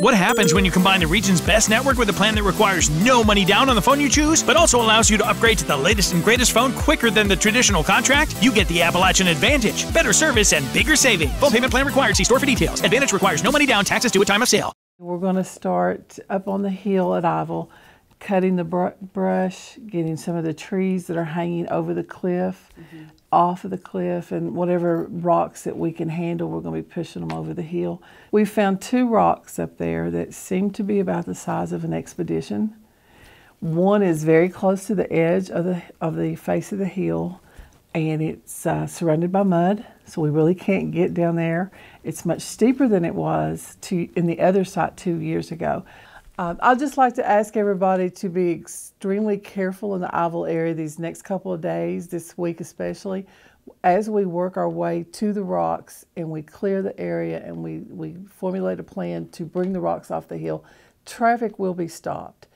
What happens when you combine the region's best network with a plan that requires no money down on the phone you choose, but also allows you to upgrade to the latest and greatest phone quicker than the traditional contract? You get the Appalachian Advantage. Better service and bigger savings. Full payment plan required. See store for details. Advantage requires no money down. Taxes due at time of sale. We're going to start up on the hill at Ivel, cutting the br- brush, getting some of the trees that are hanging over the cliff mm-hmm. off of the cliff, and whatever rocks that we can handle, we're going to be pushing them over the hill. We found two rocks up there that seem to be about the size of an expedition. One is very close to the edge of the of the face of the hill, and it's uh, surrounded by mud, so we really can't get down there. It's much steeper than it was to, in the other site two years ago. Um, I'd just like to ask everybody to be extremely careful in the Ivel area these next couple of days, this week especially, as we work our way to the rocks and we clear the area and we, we formulate a plan to bring the rocks off the hill. Traffic will be stopped.